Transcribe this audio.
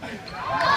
Bye.